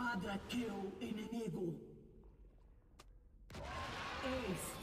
Esquadra kill inimigo. Ace.